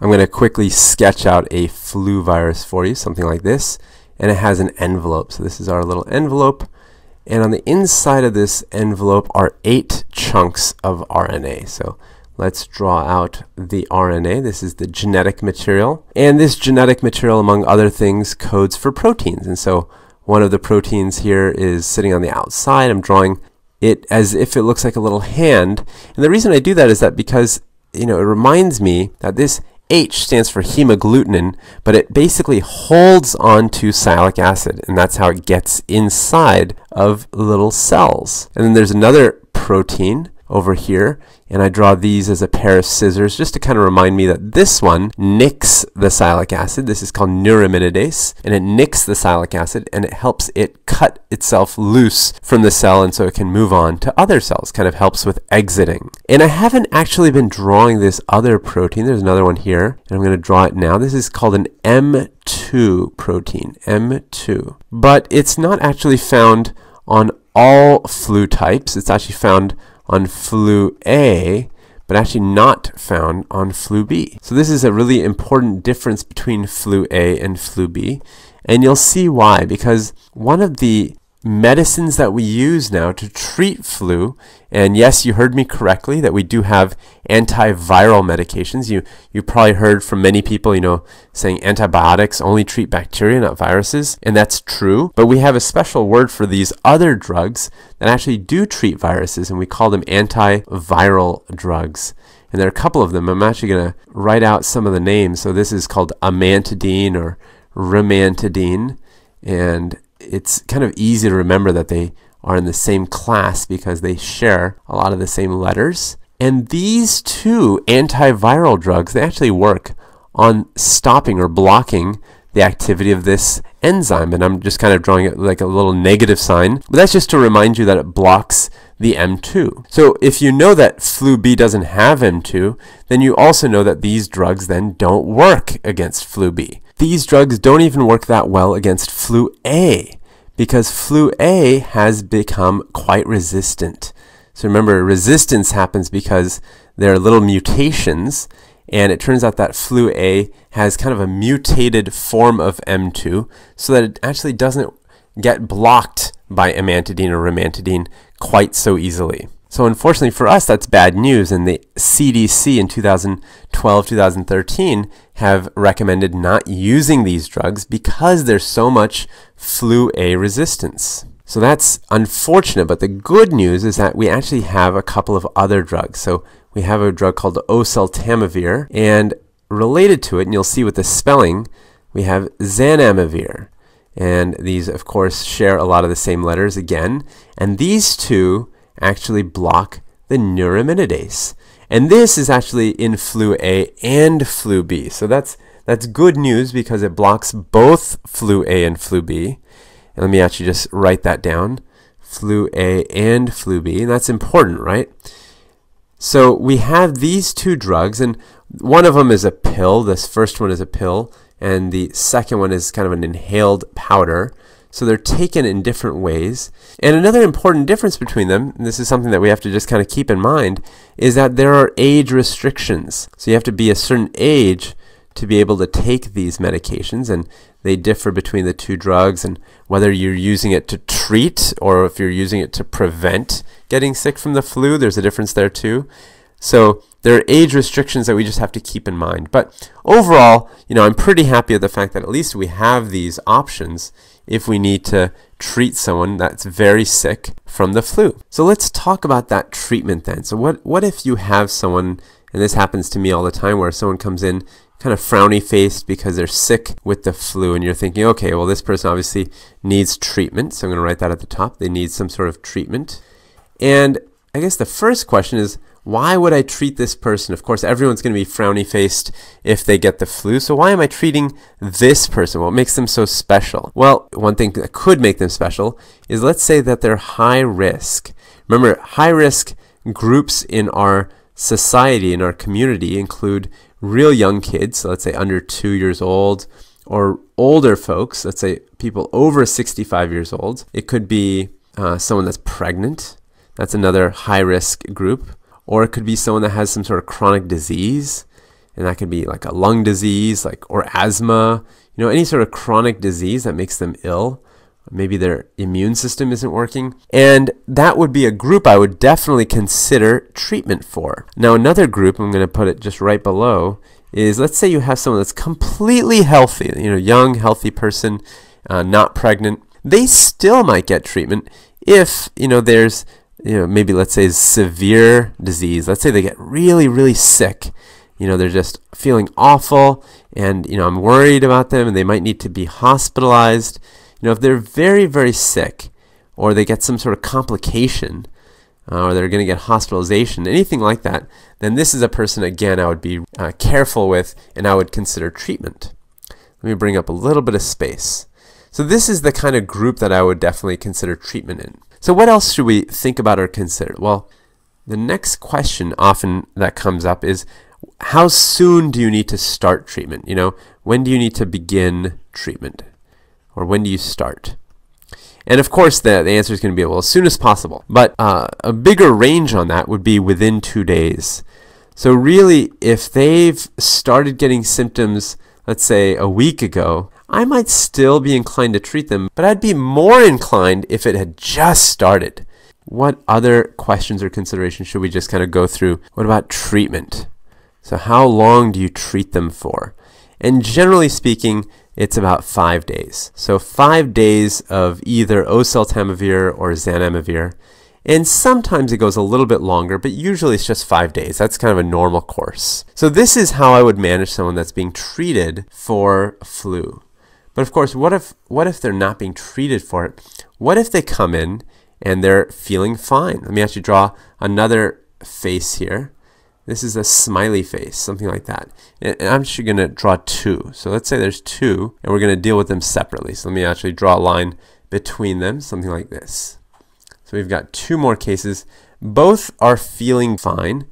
I'm going to quickly sketch out a flu virus for you, something like this. And it has an envelope. So this is our little envelope. And on the inside of this envelope are eight chunks of RNA. So let's draw out the RNA. This is the genetic material. And this genetic material, among other things, codes for proteins. And so one of the proteins here is sitting on the outside. I'm drawing it as if it looks like a little hand. And the reason I do that is that because you know, it reminds me that this H stands for hemagglutinin, but it basically holds on to sialic acid, and that's how it gets inside of little cells. And then there's another protein over here and I draw these as a pair of scissors just to kind of remind me that this one nicks the sialic acid. This is called neuraminidase and it nicks the sialic acid and it helps it cut itself loose from the cell and so it can move on to other cells, kind of helps with exiting. And I haven't actually been drawing this other protein. There's another one here and I'm going to draw it now. This is called an M2 protein, M2. But it's not actually found on all flu types. It's actually found on flu A, but actually not found on flu B. So this is a really important difference between flu A and flu B. And you'll see why, because one of the medicines that we use now to treat flu. And yes, you heard me correctly that we do have antiviral medications. You you probably heard from many people, you know, saying antibiotics only treat bacteria, not viruses, and that's true. But we have a special word for these other drugs that actually do treat viruses, and we call them antiviral drugs. And there are a couple of them. I'm actually going to write out some of the names. So this is called amantadine or rimantadine, and it's kind of easy to remember that they are in the same class because they share a lot of the same letters. And these two antiviral drugs, they actually work on stopping or blocking the activity of this enzyme. And I'm just kind of drawing it like a little negative sign. But that's just to remind you that it blocks the M2. So if you know that flu B doesn't have M2, then you also know that these drugs then don't work against flu B. These drugs don't even work that well against flu A because flu A has become quite resistant. So remember, resistance happens because there are little mutations, and it turns out that flu A has kind of a mutated form of M2 so that it actually doesn't get blocked by amantadine or rimantadine quite so easily. So unfortunately for us, that's bad news. And the CDC in 2012, 2013 have recommended not using these drugs because there's so much flu A resistance. So that's unfortunate, but the good news is that we actually have a couple of other drugs. So we have a drug called oseltamivir, and related to it, and you'll see with the spelling, we have zanamivir. And these, of course, share a lot of the same letters again. And these two actually block the neuraminidase. And this is actually in flu A and flu B. So that's that's good news because it blocks both flu A and flu B. And let me actually just write that down. Flu A and flu B. And that's important, right? So we have these two drugs, and one of them is a pill. This first one is a pill, and the second one is kind of an inhaled powder. So they're taken in different ways. And another important difference between them, and this is something that we have to just kind of keep in mind, is that there are age restrictions. So you have to be a certain age to be able to take these medications, and they differ between the two drugs, and whether you're using it to treat or if you're using it to prevent getting sick from the flu, there's a difference there too. So there are age restrictions that we just have to keep in mind. But overall, you know, I'm pretty happy with the fact that at least we have these options if we need to treat someone that's very sick from the flu. So let's talk about that treatment then. So what what if you have someone and this happens to me all the time where someone comes in kind of frowny faced because they're sick with the flu and you're thinking, okay, well this person obviously needs treatment. So I'm going to write that at the top. They need some sort of treatment. And I guess the first question is why would I treat this person? Of course, everyone's going to be frowny faced if they get the flu. So why am I treating this person? What makes them so special? Well, one thing that could make them special is let's say that they're high risk. Remember, high risk groups in our society, in our community, include real young kids, so let's say under two years old, or older folks, let's say people over 65 years old. It could be uh, someone that's pregnant. That's another high risk group or it could be someone that has some sort of chronic disease. and that could be like a lung disease, like or asthma, you know, any sort of chronic disease that makes them ill. Maybe their immune system isn't working. And that would be a group I would definitely consider treatment for. Now, another group, I'm going to put it just right below, is let's say you have someone that's completely healthy, you know, young, healthy person, uh, not pregnant. They still might get treatment if, you know, there's, you know, maybe let's say severe disease. Let's say they get really, really sick. You know, they're just feeling awful and, you know, I'm worried about them and they might need to be hospitalized. You know, if they're very, very sick or they get some sort of complication uh, or they're going to get hospitalization, anything like that, then this is a person, again, I would be uh, careful with and I would consider treatment. Let me bring up a little bit of space. So this is the kind of group that I would definitely consider treatment in. So what else should we think about or consider? Well, the next question often that comes up is how soon do you need to start treatment? You know, when do you need to begin treatment? or when do you start? And of course, the, the answer is going to be well, as soon as possible. But uh, a bigger range on that would be within two days. So, really, if they've started getting symptoms, let's say a week ago, I might still be inclined to treat them, but I'd be more inclined if it had just started. What other questions or considerations should we just kind of go through? What about treatment? So, how long do you treat them for? And generally speaking, it's about five days. So five days of either oseltamivir or zanamivir. And sometimes it goes a little bit longer, but usually it's just five days. That's kind of a normal course. So this is how I would manage someone that's being treated for flu. But of course, what if what if they're not being treated for it? What if they come in and they're feeling fine? Let me actually draw another face here. This is a smiley face, something like that. And I'm actually going to draw two. So let's say there's two, and we're going to deal with them separately. So let me actually draw a line between them, something like this. So we've got two more cases. Both are feeling fine,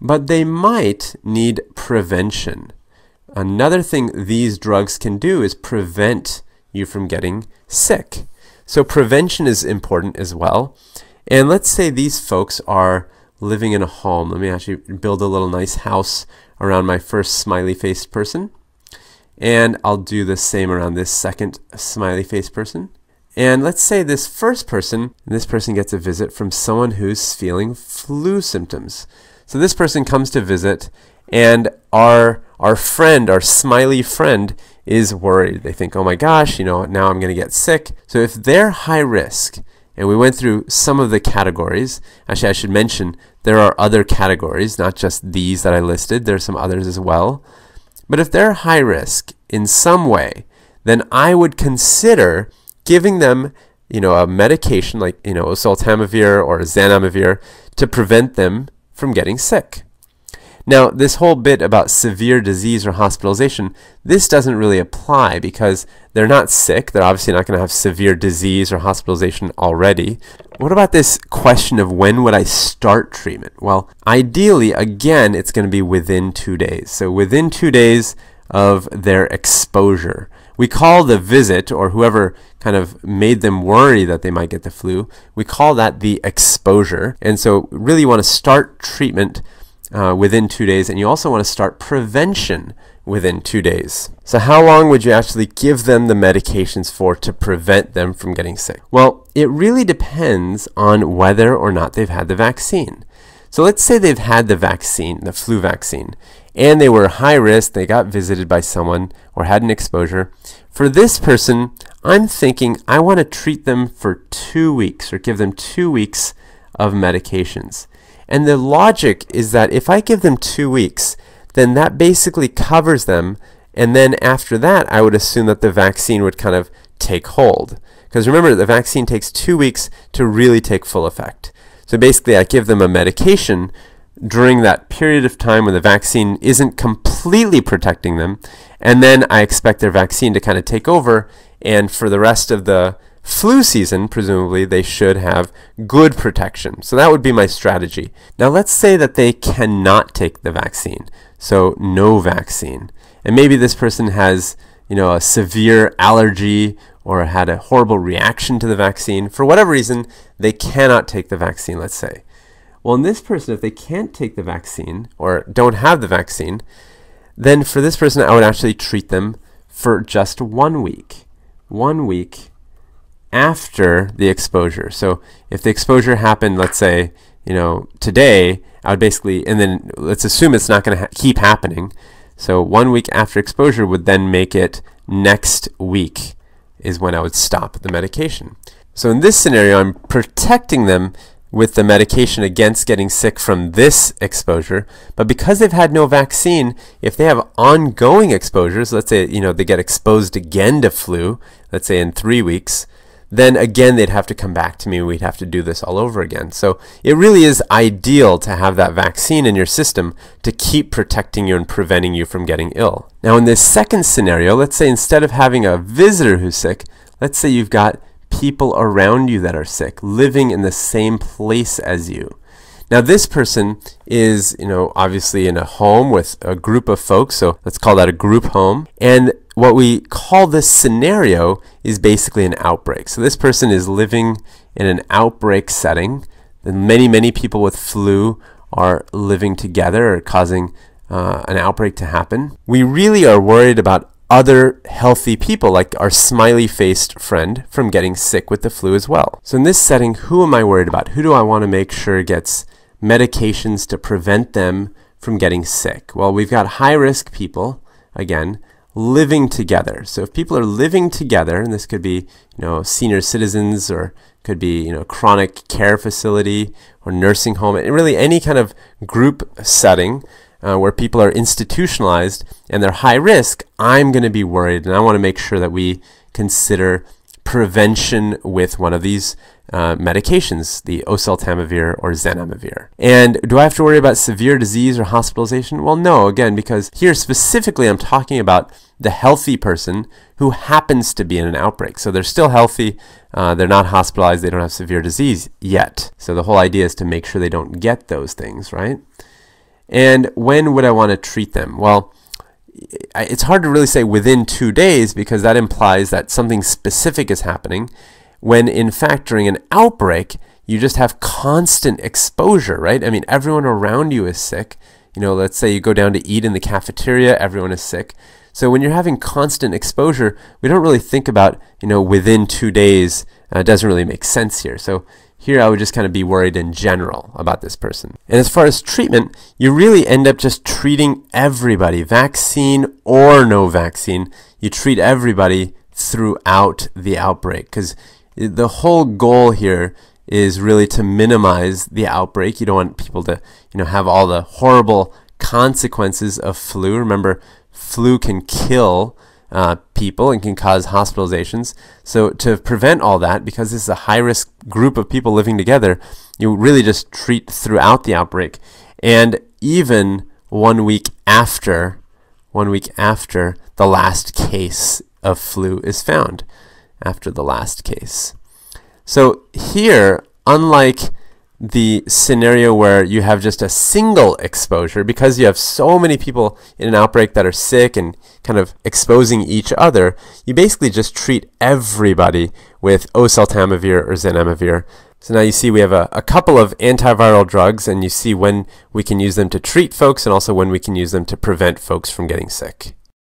but they might need prevention. Another thing these drugs can do is prevent you from getting sick. So prevention is important as well. And let's say these folks are living in a home. Let me actually build a little nice house around my first smiley faced person. And I'll do the same around this second smiley faced person. And let's say this first person, this person gets a visit from someone who's feeling flu symptoms. So this person comes to visit and our our friend, our smiley friend is worried. They think, "Oh my gosh, you know, now I'm going to get sick." So if they're high risk, and we went through some of the categories. Actually, I should mention there are other categories, not just these that I listed. There are some others as well. But if they're high risk in some way, then I would consider giving them, you know, a medication like, you know, oseltamivir or zanamivir to prevent them from getting sick. Now, this whole bit about severe disease or hospitalization, this doesn't really apply because they're not sick. They're obviously not going to have severe disease or hospitalization already. What about this question of when would I start treatment? Well, ideally, again, it's going to be within two days. So within two days of their exposure. We call the visit, or whoever kind of made them worry that they might get the flu, we call that the exposure. And so, really, you want to start treatment uh, within two days, and you also want to start prevention within two days. So, how long would you actually give them the medications for to prevent them from getting sick? Well, it really depends on whether or not they've had the vaccine. So, let's say they've had the vaccine, the flu vaccine, and they were high risk, they got visited by someone or had an exposure. For this person, I'm thinking I want to treat them for two weeks or give them two weeks of medications. And the logic is that if I give them two weeks, then that basically covers them. And then after that, I would assume that the vaccine would kind of take hold. Because remember, the vaccine takes two weeks to really take full effect. So basically, I give them a medication during that period of time when the vaccine isn't completely protecting them. And then I expect their vaccine to kind of take over. And for the rest of the flu season, presumably, they should have good protection. So that would be my strategy. Now, let's say that they cannot take the vaccine, so no vaccine. And maybe this person has, you know, a severe allergy or had a horrible reaction to the vaccine. For whatever reason, they cannot take the vaccine, let's say. Well, in this person, if they can't take the vaccine or don't have the vaccine, then for this person, I would actually treat them for just one week. One week after the exposure. So if the exposure happened, let's say, you know, today, I would basically, and then let's assume it's not going to ha keep happening. So one week after exposure would then make it next week is when I would stop the medication. So in this scenario, I'm protecting them with the medication against getting sick from this exposure. But because they've had no vaccine, if they have ongoing exposures, let's say you know they get exposed again to flu, let's say in three weeks, then again they'd have to come back to me we'd have to do this all over again. So it really is ideal to have that vaccine in your system to keep protecting you and preventing you from getting ill. Now in this second scenario, let's say instead of having a visitor who's sick, let's say you've got people around you that are sick, living in the same place as you. Now this person is, you know, obviously in a home with a group of folks, so let's call that a group home. And what we call this scenario is basically an outbreak. So this person is living in an outbreak setting. And many, many people with flu are living together or causing uh, an outbreak to happen. We really are worried about other healthy people, like our smiley faced friend, from getting sick with the flu as well. So, in this setting, who am I worried about? Who do I want to make sure gets medications to prevent them from getting sick? Well, we've got high risk people, again, living together. So, if people are living together, and this could be, you know, senior citizens or could be, you know, chronic care facility or nursing home, and really any kind of group setting uh, where people are institutionalized and they're high risk, I'm going to be worried, and I want to make sure that we consider prevention with one of these uh, medications, the oseltamivir or zanamivir. And do I have to worry about severe disease or hospitalization? Well, no, again, because here specifically I'm talking about the healthy person who happens to be in an outbreak. So they're still healthy, uh, they're not hospitalized, they don't have severe disease yet. So the whole idea is to make sure they don't get those things, right? And when would I want to treat them? Well, it's hard to really say within two days because that implies that something specific is happening. When in fact, during an outbreak, you just have constant exposure, right? I mean, everyone around you is sick. You know, let's say you go down to eat in the cafeteria, everyone is sick. So when you're having constant exposure, we don't really think about, you know, within two days. Uh, doesn't really make sense here. So here I would just kind of be worried in general about this person. And as far as treatment, you really end up just treating everybody, vaccine or no vaccine, you treat everybody throughout the outbreak because the whole goal here is really to minimize the outbreak. You don't want people to, you know, have all the horrible consequences of flu. Remember, flu can kill uh, people and can cause hospitalizations. So to prevent all that, because this is a high risk group of people living together, you really just treat throughout the outbreak. And even one week after, one week after the last case of flu is found, after the last case. So here, unlike the scenario where you have just a single exposure because you have so many people in an outbreak that are sick and kind of exposing each other, you basically just treat everybody with oseltamivir or zanamivir. So now you see we have a, a couple of antiviral drugs and you see when we can use them to treat folks and also when we can use them to prevent folks from getting sick.